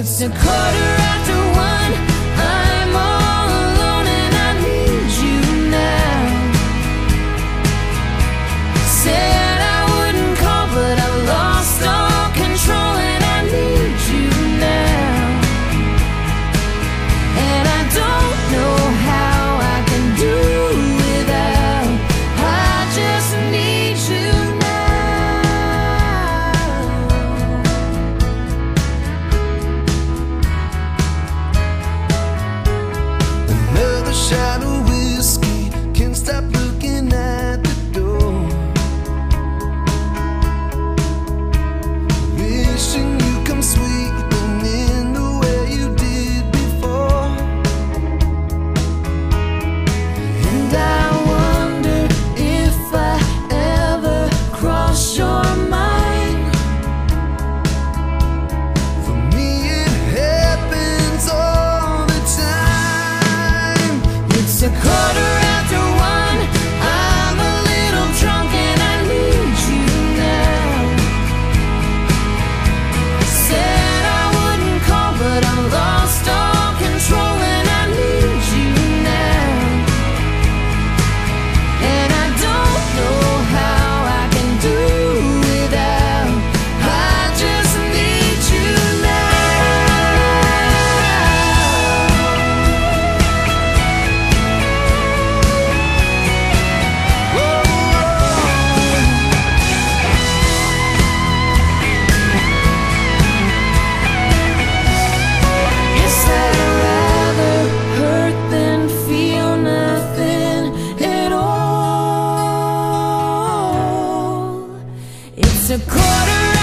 It's a quarter It's a quarter